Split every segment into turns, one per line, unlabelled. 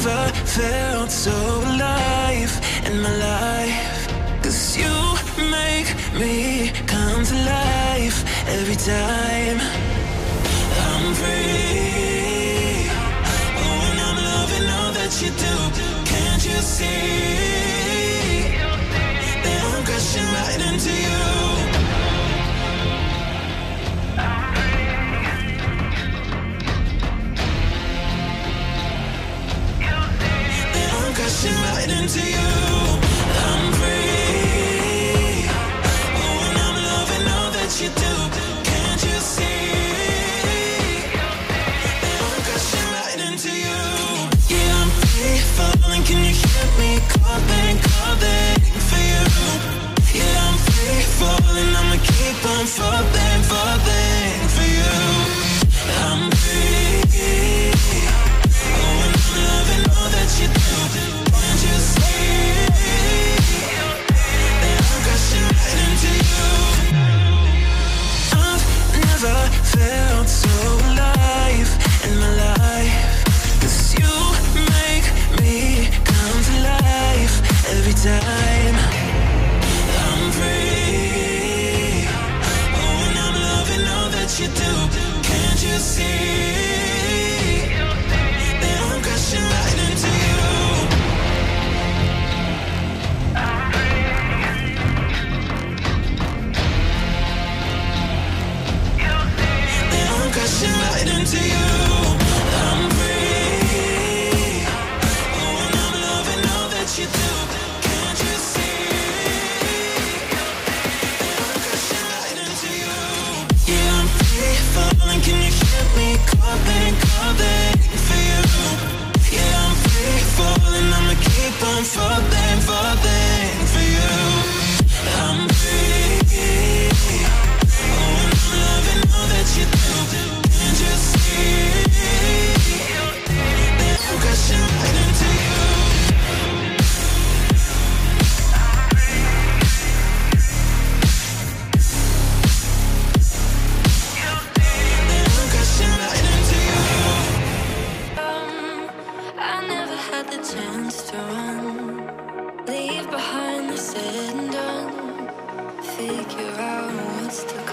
never felt so alive in my life. Cause you make me come to life every time I'm free. Oh, and I'm loving all that you do. Can't you see? I'm free. Oh, and I'm loving all that you do. Can't you see? Can you hear me calling, calling for you? figure out what's to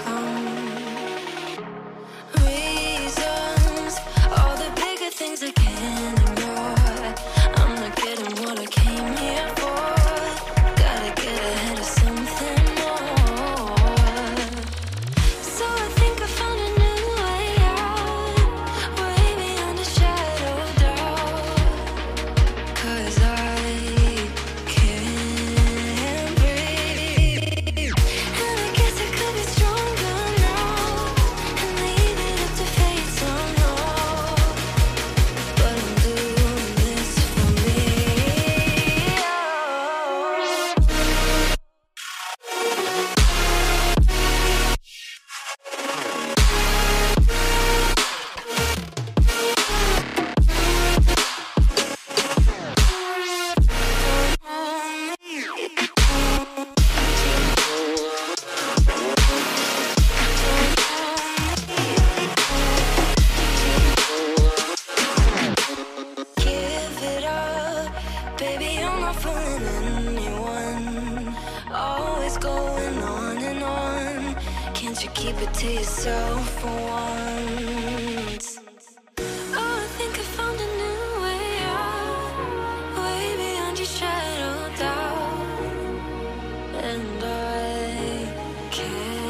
I'm not fooling anyone. Always going on and on. Can't you keep it to yourself for once? Oh, I think I found a new way out. Way beyond your shadow doubt. And I can't.